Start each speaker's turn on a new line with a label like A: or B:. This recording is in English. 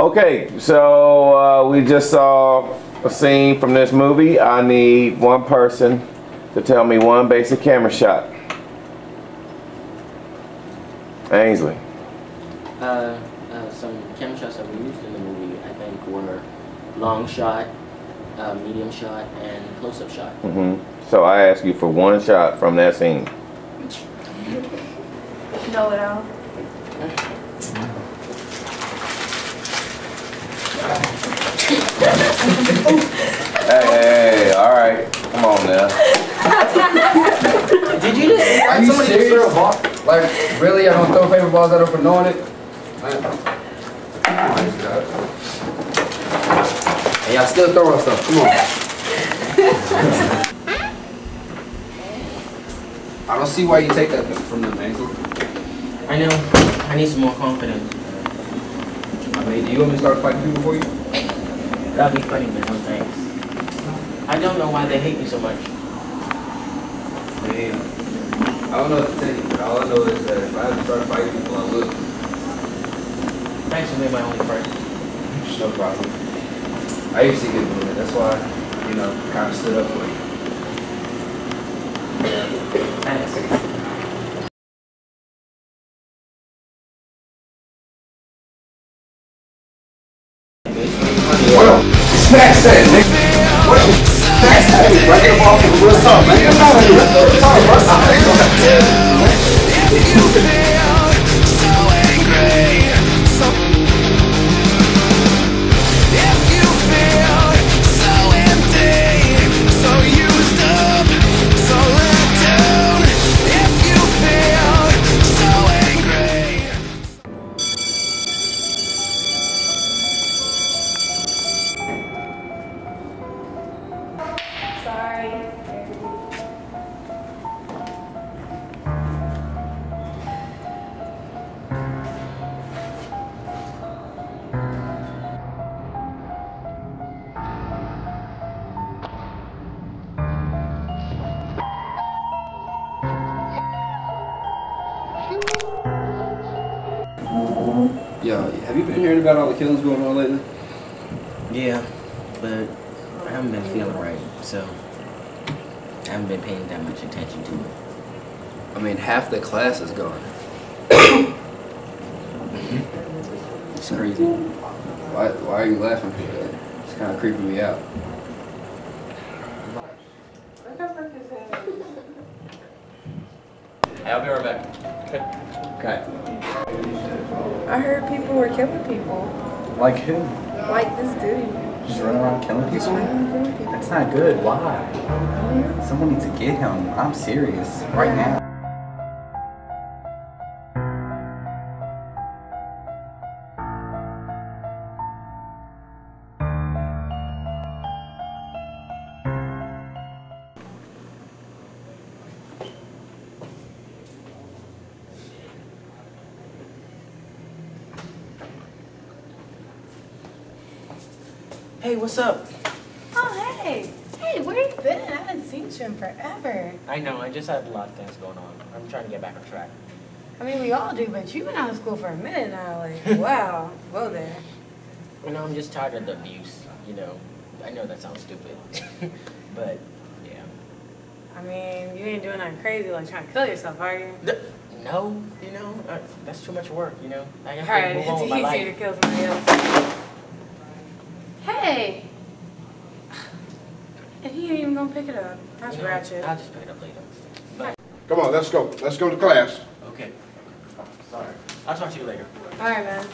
A: Okay, so uh, we just saw a scene from this movie. I need one person to tell me one basic camera shot. Ainsley.
B: Uh, uh, some camera shots that were used in the movie, I think, were long shot, uh, medium shot, and close-up shot.
A: hmm So I ask you for one shot from that scene.
C: Know it all.
A: Hey, hey, hey, all right, come on now.
B: Did you just
D: Are
B: invite
D: you
B: somebody to throw a ball?
D: Like, really? I don't throw paper balls at her for knowing it? Man. Come on, God. And y'all still throwing stuff. Come on. I don't see why you take that from them, Ainsley.
B: I know. I need some more confidence.
D: I mean, do you want me to start fighting people for you?
B: That'd be funny, but no thanks. I don't know why they hate me so much.
D: Man, I don't know what to tell you, but all I know is that if I have to start fighting people, I will.
B: Thanks for being my only friend.
D: No problem. I used to get bullied. That's why, you know, kind of stood up for you.
B: Thanks.
D: Snatch that. Right there, ball. What's up, man? Yo, have you been hearing about all the killings going on lately?
B: Yeah, but I haven't been feeling right, so I haven't been paying that much attention to it.
D: I mean, half the class is gone.
B: It's crazy.
D: Why, why are you laughing? It's kind of creeping me out.
B: Hey, I'll be right back.
D: Okay.
C: I heard people were killing people.
E: Like who?
C: Like this dude.
E: Just running around killing
C: Just
E: people?
C: trying to kill people.
E: That's not good. Why? Oh, Someone needs to get him. I'm serious. Right now.
B: Hey, what's up?
F: Oh, hey. Hey, where you been? I haven't seen you in forever.
B: I know, I just had a lot of things going on. I'm trying to get back on track.
F: I mean, we all do, but you've been out of school for a minute now. Like, wow. Whoa there.
B: You know, I'm just tired of the abuse, you know. I know that sounds stupid, but yeah.
F: I mean, you ain't doing nothing crazy like trying to kill yourself, are you?
B: Th- No, you know, uh, that's too much work, you know. I have
F: Alright,
B: to move
F: it's
B: on with my life.
F: It's easier to kill somebody else. Hey! And he ain't even gonna pick it up. That's
B: You know,
F: ratchet.
B: I'll just pick it up later.
G: Come on, let's go. Let's go to class.
B: Okay. Sorry. I'll talk to you later.
F: Alright, man.